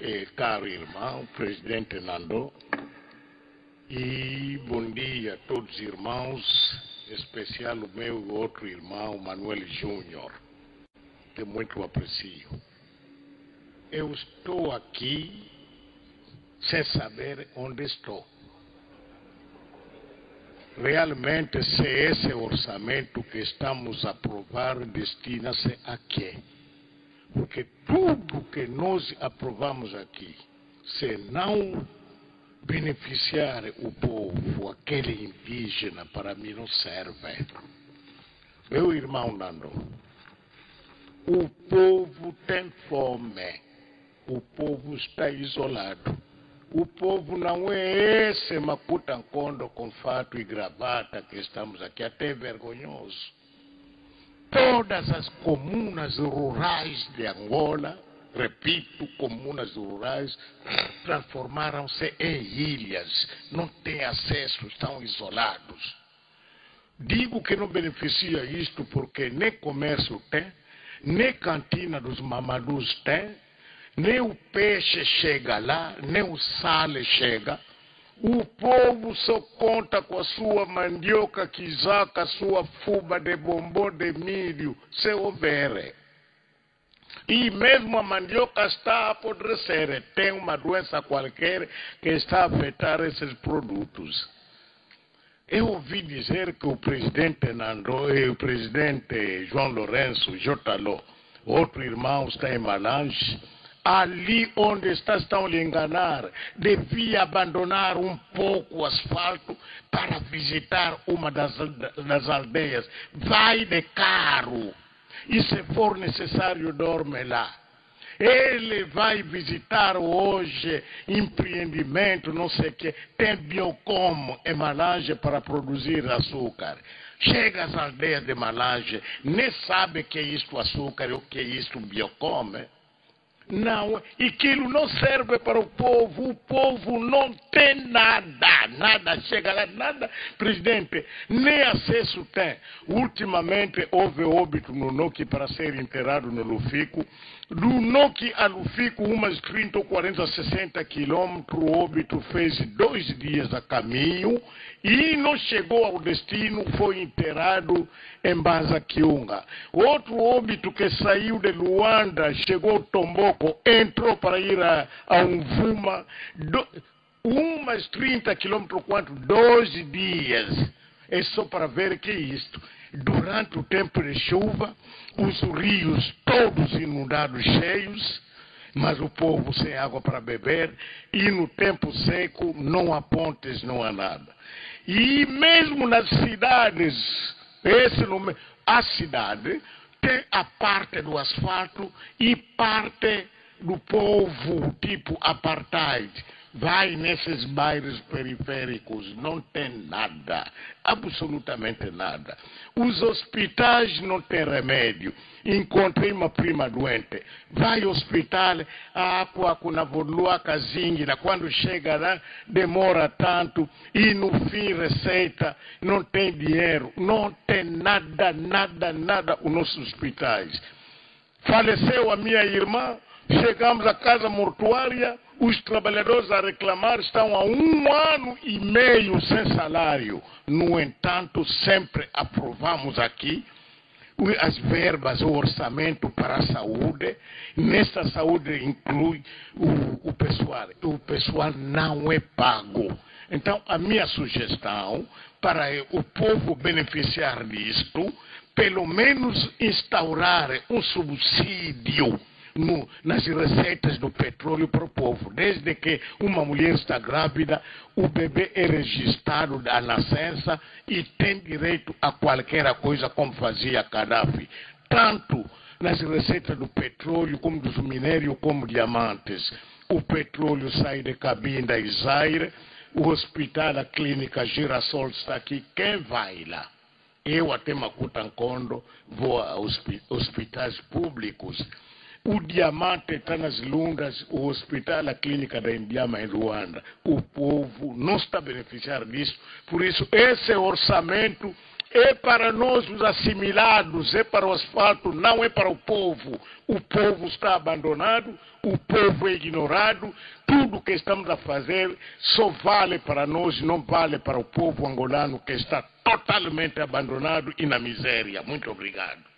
e caro irmão, presidente Nando, e bom dia a todos os irmãos, em especial o meu outro irmão, Manuel Júnior, que muito aprecio. Eu estou aqui sem saber onde estou. Realmente, se esse orçamento que estamos a aprovar destina-se a quê? Porque tudo que nós aprovamos aqui, se não beneficiar o povo, aquele indígena, para mim não serve. Meu irmão Nando, o povo tem fome, o povo está isolado. O povo não é esse macutancondo com fato e gravata que estamos aqui, até vergonhoso. Todas as comunas rurais de Angola, repito, comunas rurais, transformaram-se em ilhas, não têm acesso, estão isolados. Digo que não beneficia isto porque nem comércio tem, nem cantina dos mamadus tem, nem o peixe chega lá, nem o sal chega. O povo só conta com a sua mandioca, quizaca, sua fuba de bombom de milho, se houver. E mesmo a mandioca está a apodrecer, tem uma doença qualquer que está a afetar esses produtos. Eu ouvi dizer que o presidente Nando, o presidente João Lourenço, Jotalo, outro irmão está em Malange, ali onde está, estão lhe enganar, devia abandonar um pouco o asfalto para visitar uma das, das aldeias. Vai de carro e se for necessário dorme lá. Ele vai visitar hoje empreendimento, não sei o que, tem biocom em Malange para produzir açúcar. Chega às aldeias de Malange, nem sabe que é isto açúcar, o que é isto biocom. Não, aquilo não serve para o povo, o povo não tem nada, nada, chega lá, nada, presidente, nem acesso tem. Ultimamente houve óbito no Noki para ser enterrado no Lufico, do Noki a Lufico, umas 30 ou 40, 60 quilômetros, o óbito fez dois dias a caminho e não chegou ao destino, foi enterrado em Banzaquiunga. Outro óbito que saiu de Luanda, chegou ao Tomboco, entrou para ir a, a Umvuma, do, umas 30 quilômetros, quanto? 12 dias. É só para ver que é isto. Durante o tempo de chuva, os rios todos inundados, cheios, mas o povo sem água para beber, e no tempo seco não há pontes, não há nada. E mesmo nas cidades, esse nome, a cidade a parte do asfalto e parte do povo, tipo apartheid vai nesses bairros periféricos, não tem nada, absolutamente nada. Os hospitais não têm remédio. Encontrei uma prima doente, vai ao hospital, a água com a volua casingira, quando chega lá, demora tanto, e no fim receita, não tem dinheiro, não tem nada, nada, nada os nossos hospitais. Faleceu a minha irmã, chegamos à casa mortuária, os trabalhadores a reclamar estão há um ano e meio sem salário. No entanto, sempre aprovamos aqui as verbas, o orçamento para a saúde. Nessa saúde inclui o, o pessoal. O pessoal não é pago. Então, a minha sugestão para o povo beneficiar disto, pelo menos instaurar um subsídio no, nas receitas do petróleo para o povo. Desde que uma mulher está grávida, o bebê é registrado à nascença e tem direito a qualquer coisa como fazia Gaddafi. Tanto nas receitas do petróleo, como dos minérios, como diamantes. O petróleo sai de Cabinda e Zaire, o hospital, a clínica Girassol está aqui. Quem vai lá? Eu até Macutancondo vou a hospitais públicos o diamante está nas lundas, o hospital, a clínica da Indiama em Ruanda. O povo não está a beneficiar disso. Por isso, esse orçamento é para nós os assimilados, é para o asfalto, não é para o povo. O povo está abandonado, o povo é ignorado, tudo que estamos a fazer só vale para nós, não vale para o povo angolano que está totalmente abandonado e na miséria. Muito obrigado.